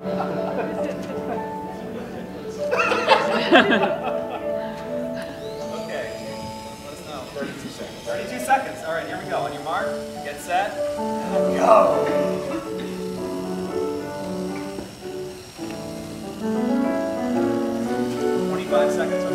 okay, let us know. 32 seconds. 32 seconds. All right, here we go. On your mark, get set, go. Twenty-five seconds.